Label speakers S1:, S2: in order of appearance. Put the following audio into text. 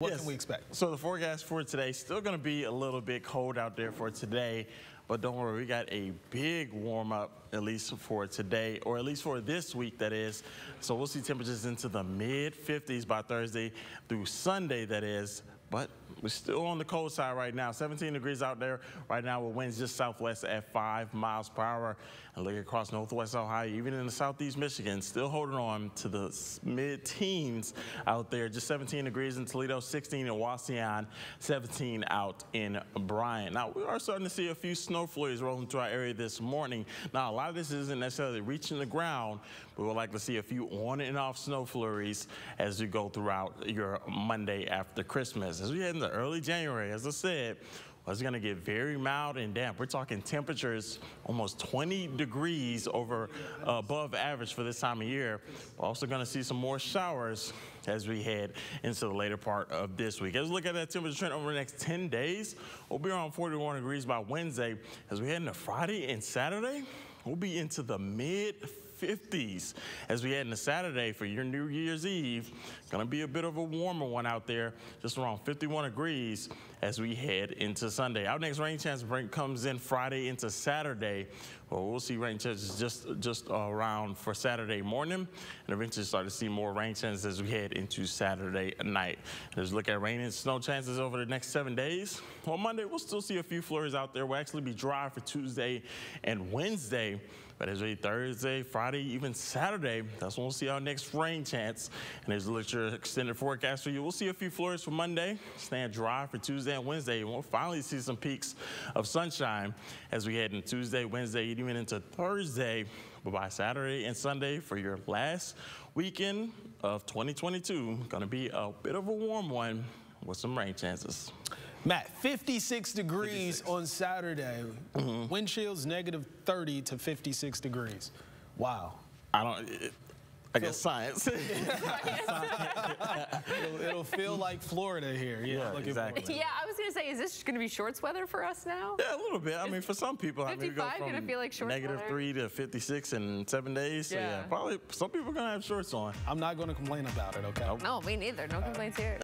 S1: What yes. can we expect?
S2: So the forecast for today still going to be a little bit cold out there for today, but don't worry, we got a big warm up at least for today, or at least for this week, that is. So we'll see temperatures into the mid 50s by Thursday through Sunday, that is but we're still on the cold side right now. 17 degrees out there right now with winds just southwest at 5 miles per hour. And look across northwest Ohio, even in the southeast Michigan, still holding on to the mid-teens out there. Just 17 degrees in Toledo, 16 in Wauseon, 17 out in Bryan. Now, we are starting to see a few snow flurries rolling through our area this morning. Now, a lot of this isn't necessarily reaching the ground. But We would like to see a few on and off snow flurries as you go throughout your Monday after Christmas. As we head into early January, as I said, well, it's going to get very mild and damp. We're talking temperatures almost 20 degrees over uh, above average for this time of year. We're also going to see some more showers as we head into the later part of this week. As we look at that temperature trend over the next 10 days, we'll be around 41 degrees by Wednesday. As we head into Friday and Saturday, we'll be into the mid 50s as we head into Saturday for your New Year's Eve. Going to be a bit of a warmer one out there, just around 51 degrees as we head into Sunday. Our next rain chance comes in Friday into Saturday. Well, we'll see rain chances just just around for Saturday morning, and eventually start to see more rain chances as we head into Saturday night. Let's look at rain and snow chances over the next seven days. On Monday, we'll still see a few flurries out there. We'll actually be dry for Tuesday and Wednesday. But as we Thursday, Friday, even Saturday, that's when we'll see our next rain chance. And as we look at your extended forecast for you, we'll see a few flurries for Monday, staying dry for Tuesday and Wednesday. And we'll finally see some peeks of sunshine as we head into Tuesday, Wednesday, even into Thursday. But by Saturday and Sunday for your last weekend of 2022, going to be a bit of a warm one with some rain chances.
S1: Matt, 56 degrees 56. on Saturday. Mm -hmm. Wind chills negative 30 to 56 degrees. Wow.
S2: I don't. It, I guess science.
S1: it'll, it'll, feel like Florida here. Yeah,
S2: yeah exactly.
S3: Yeah, I was going to say, is this going to be shorts weather for us now?
S2: Yeah, a little bit. I mean, for some people, I mean,
S3: go going to feel like shorts
S2: negative
S3: weather?
S2: 3 to 56 in seven days. So, yeah. yeah, probably some people are going to have shorts on.
S1: I'm not going to complain about it, okay?
S3: No, me neither. No complaints here.